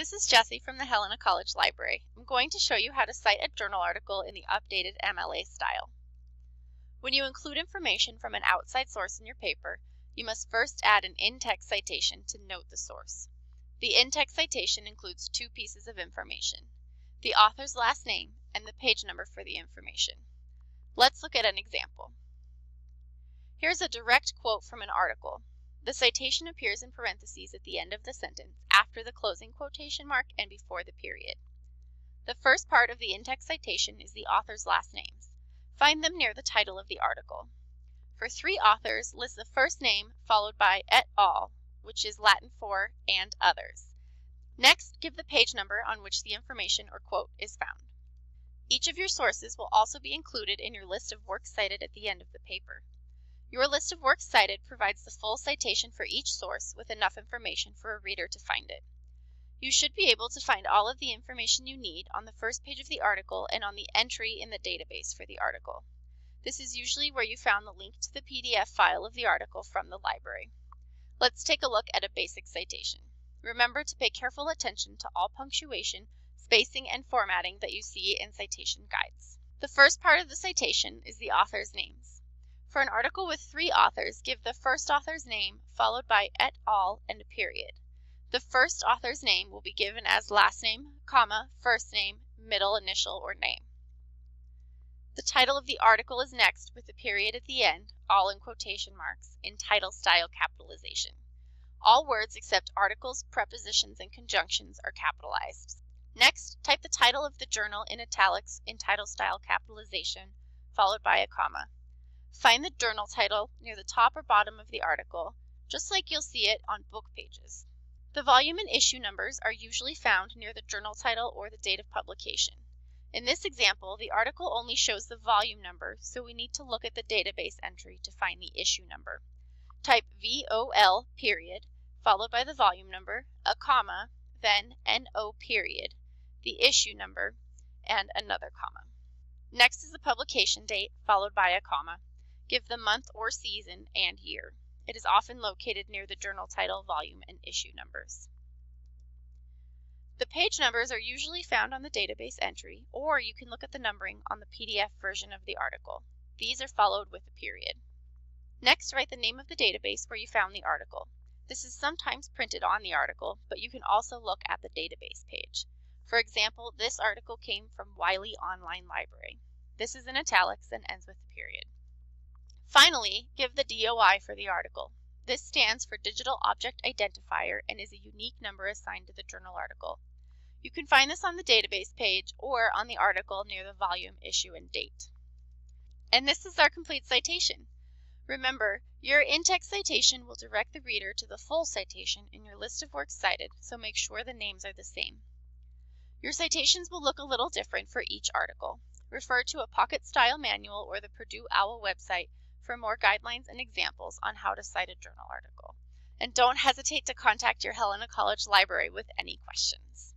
This is Jessie from the Helena College Library. I'm going to show you how to cite a journal article in the updated MLA style. When you include information from an outside source in your paper, you must first add an in-text citation to note the source. The in-text citation includes two pieces of information, the author's last name and the page number for the information. Let's look at an example. Here's a direct quote from an article. The citation appears in parentheses at the end of the sentence, after the closing quotation mark, and before the period. The first part of the in-text citation is the author's last names. Find them near the title of the article. For three authors, list the first name followed by et al., which is Latin for and others. Next, give the page number on which the information or quote is found. Each of your sources will also be included in your list of works cited at the end of the paper. Your list of works cited provides the full citation for each source with enough information for a reader to find it. You should be able to find all of the information you need on the first page of the article and on the entry in the database for the article. This is usually where you found the link to the PDF file of the article from the library. Let's take a look at a basic citation. Remember to pay careful attention to all punctuation, spacing, and formatting that you see in citation guides. The first part of the citation is the author's names. For an article with three authors, give the first author's name followed by et al. and a period. The first author's name will be given as last name, comma, first name, middle initial, or name. The title of the article is next with a period at the end, all in quotation marks, in title style capitalization. All words except articles, prepositions, and conjunctions are capitalized. Next, type the title of the journal in italics in title style capitalization, followed by a comma. Find the journal title near the top or bottom of the article, just like you'll see it on book pages. The volume and issue numbers are usually found near the journal title or the date of publication. In this example, the article only shows the volume number, so we need to look at the database entry to find the issue number. Type VOL period, followed by the volume number, a comma, then NO period, the issue number, and another comma. Next is the publication date, followed by a comma. Give the month or season and year. It is often located near the journal title, volume, and issue numbers. The page numbers are usually found on the database entry, or you can look at the numbering on the PDF version of the article. These are followed with a period. Next, write the name of the database where you found the article. This is sometimes printed on the article, but you can also look at the database page. For example, this article came from Wiley Online Library. This is in italics and ends with a period. Finally, give the DOI for the article. This stands for Digital Object Identifier and is a unique number assigned to the journal article. You can find this on the database page or on the article near the volume, issue, and date. And this is our complete citation. Remember, your in-text citation will direct the reader to the full citation in your list of works cited, so make sure the names are the same. Your citations will look a little different for each article. Refer to a pocket style manual or the Purdue OWL website for more guidelines and examples on how to cite a journal article. And don't hesitate to contact your Helena College Library with any questions.